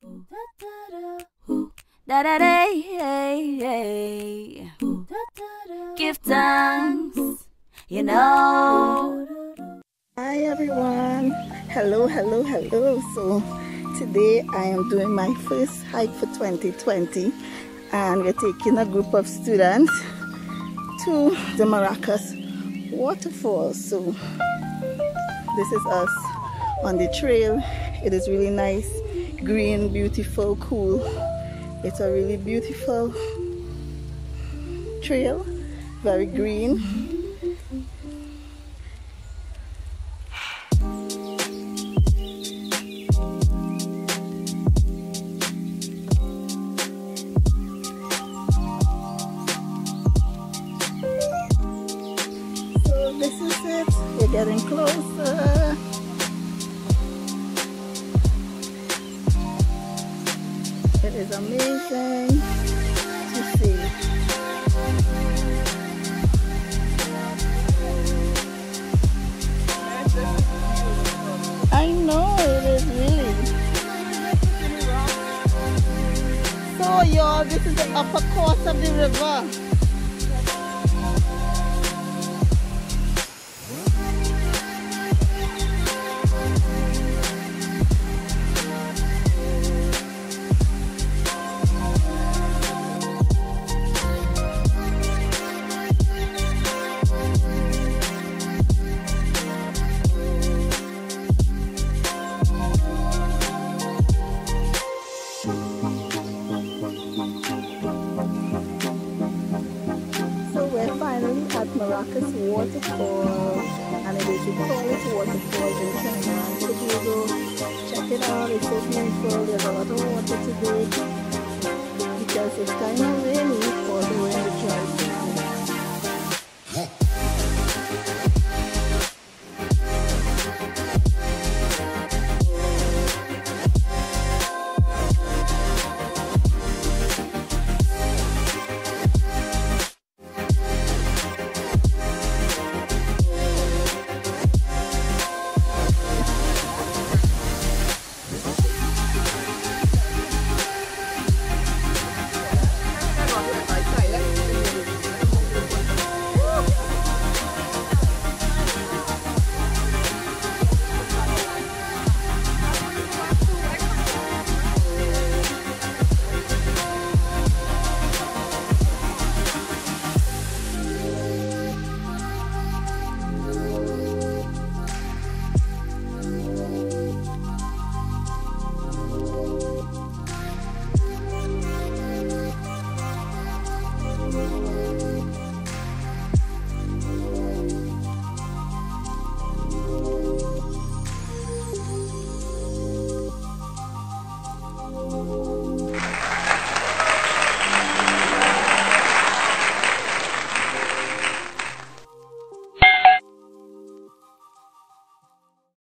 Da. Give thanks, you know. Hi everyone. Hello, hello, hello. So today I am doing my first hike for 2020 and we're taking a group of students to the Maracas waterfall. So this is us on the trail. It is really nice, green, beautiful, cool. It's a really beautiful trail, very green. So this is it, we're getting closer. Is amazing to see. I know it is really. So y'all, this is the upper course of the river. Finally at Maracas Waterfall and it is the tallest waterfall in Trinidad and Tobago. Check it out, it's so beautiful. There's a lot of water today because it's kind of